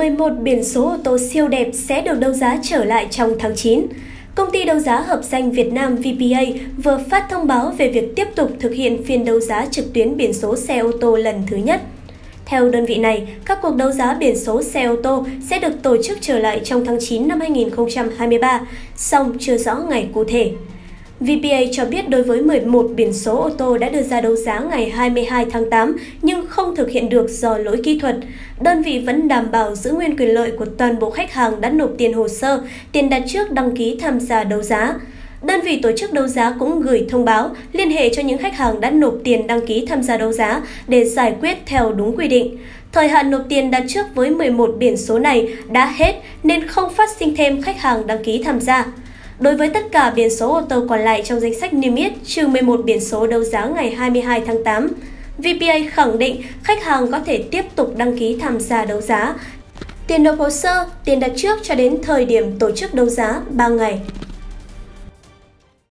11 biển số ô tô siêu đẹp sẽ được đấu giá trở lại trong tháng 9. Công ty đấu giá hợp danh Việt Nam VPA vừa phát thông báo về việc tiếp tục thực hiện phiên đấu giá trực tuyến biển số xe ô tô lần thứ nhất. Theo đơn vị này, các cuộc đấu giá biển số xe ô tô sẽ được tổ chức trở lại trong tháng 9 năm 2023, song chưa rõ ngày cụ thể. VPA cho biết đối với 11 biển số ô tô đã đưa ra đấu giá ngày 22 tháng 8 nhưng không thực hiện được do lỗi kỹ thuật. Đơn vị vẫn đảm bảo giữ nguyên quyền lợi của toàn bộ khách hàng đã nộp tiền hồ sơ, tiền đặt trước đăng ký tham gia đấu giá. Đơn vị tổ chức đấu giá cũng gửi thông báo liên hệ cho những khách hàng đã nộp tiền đăng ký tham gia đấu giá để giải quyết theo đúng quy định. Thời hạn nộp tiền đặt trước với 11 biển số này đã hết nên không phát sinh thêm khách hàng đăng ký tham gia. Đối với tất cả biển số ô tô còn lại trong danh sách niêm yết trừ 11 biển số đấu giá ngày 22 tháng 8, VPA khẳng định khách hàng có thể tiếp tục đăng ký tham gia đấu giá. Tiền nộp hồ sơ, tiền đặt trước cho đến thời điểm tổ chức đấu giá 3 ngày.